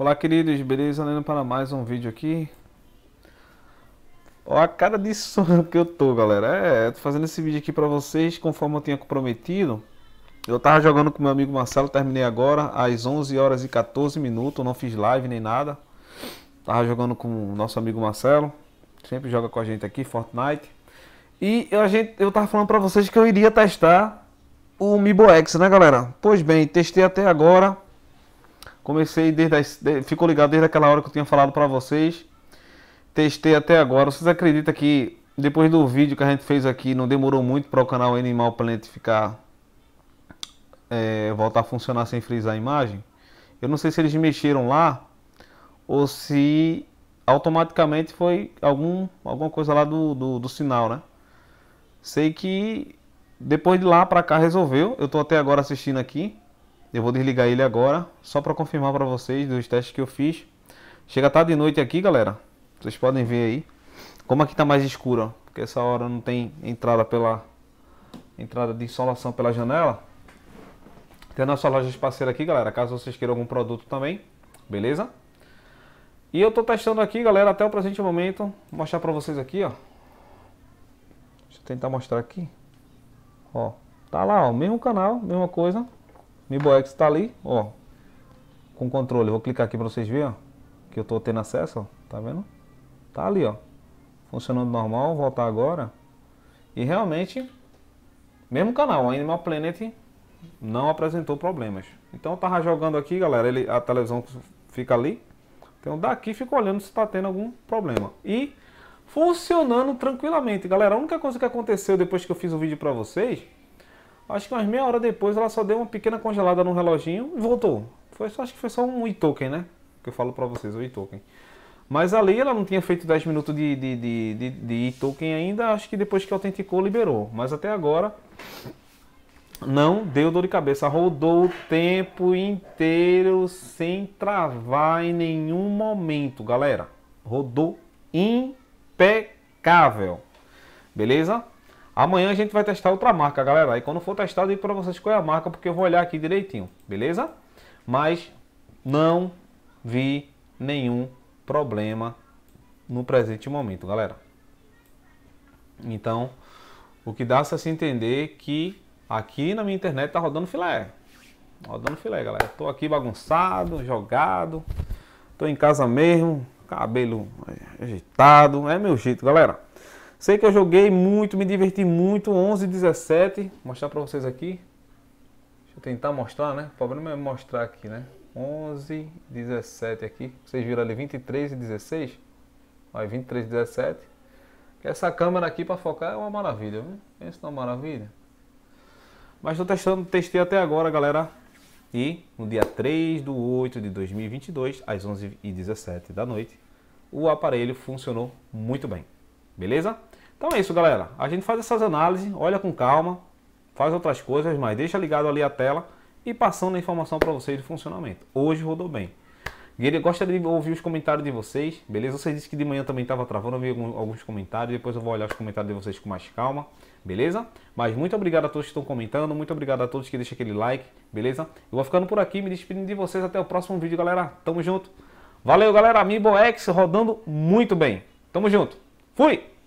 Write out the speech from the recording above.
Olá queridos, beleza? Lendo para mais um vídeo aqui. Olha a cara de sono que eu tô, galera. É, tô fazendo esse vídeo aqui para vocês conforme eu tinha comprometido. Eu tava jogando com meu amigo Marcelo, terminei agora às 11 horas e 14 minutos, não fiz live nem nada. Tava jogando com o nosso amigo Marcelo, sempre joga com a gente aqui, Fortnite. E eu, a gente, eu tava falando para vocês que eu iria testar o MiboX, né galera? Pois bem, testei até agora Comecei desde as, ficou ligado desde aquela hora que eu tinha falado para vocês. Testei até agora. Vocês acreditam que depois do vídeo que a gente fez aqui não demorou muito para o canal Animal Planet ficar é, voltar a funcionar sem frisar a imagem? Eu não sei se eles mexeram lá ou se automaticamente foi algum, alguma coisa lá do, do, do sinal, né? Sei que depois de lá para cá resolveu. Eu estou até agora assistindo aqui. Eu vou desligar ele agora, só para confirmar para vocês dos testes que eu fiz. Chega estar de noite aqui, galera. Vocês podem ver aí. Como aqui está mais escuro, porque essa hora não tem entrada pela entrada de insolação pela janela. Tem a nossa loja de parceira aqui, galera, caso vocês queiram algum produto também, beleza? E eu estou testando aqui, galera, até o presente momento. Vou mostrar para vocês aqui, ó. Deixa eu tentar mostrar aqui. Ó, tá lá, ó, mesmo canal, mesma coisa. MiboX está ali, ó, com controle. Vou clicar aqui para vocês verem, ó, que eu estou tendo acesso, ó, tá vendo? Tá ali, ó, funcionando normal. Voltar agora. E realmente, mesmo canal, Animal Planet não apresentou problemas. Então eu tava jogando aqui, galera, ele, a televisão fica ali. Então daqui fico olhando se está tendo algum problema. E funcionando tranquilamente, galera. A única coisa que aconteceu depois que eu fiz o vídeo para vocês Acho que umas meia hora depois ela só deu uma pequena congelada no reloginho e voltou. Foi só, acho que foi só um e-token, né? Que eu falo pra vocês, o e-token. Mas ali ela não tinha feito 10 minutos de, de, de, de, de e-token ainda, acho que depois que autenticou liberou. Mas até agora não deu dor de cabeça. Rodou o tempo inteiro sem travar em nenhum momento, galera. Rodou impecável. Beleza? Amanhã a gente vai testar outra marca, galera. E quando for testar, eu digo para vocês qual é a marca, porque eu vou olhar aqui direitinho, beleza? Mas não vi nenhum problema no presente momento, galera. Então, o que dá-se a se entender que aqui na minha internet tá rodando filé. Rodando filé, galera. Tô aqui bagunçado, jogado. Tô em casa mesmo, cabelo agitado. É meu jeito, galera. Sei que eu joguei muito, me diverti muito, 11 17. Vou mostrar pra vocês aqui. Deixa eu tentar mostrar, né? O problema é mostrar aqui, né? 11 17 aqui. Vocês viram ali 23 e 16? Vai 23 e 17. Essa câmera aqui para focar é uma maravilha, viu? Pensa numa maravilha. Mas estou testando, testei até agora, galera. E no dia 3 do 8 de 2022, às 11h17 da noite, o aparelho funcionou muito bem. Beleza? Então é isso, galera. A gente faz essas análises, olha com calma, faz outras coisas, mas deixa ligado ali a tela e passando a informação para vocês do funcionamento. Hoje rodou bem. E gostaria de ouvir os comentários de vocês, beleza? Vocês disseram que de manhã também estava travando, eu vi alguns comentários, depois eu vou olhar os comentários de vocês com mais calma, beleza? Mas muito obrigado a todos que estão comentando, muito obrigado a todos que deixam aquele like, beleza? Eu vou ficando por aqui, me despedindo de vocês até o próximo vídeo, galera. Tamo junto. Valeu, galera. Amiibo X rodando muito bem. Tamo junto. Fui!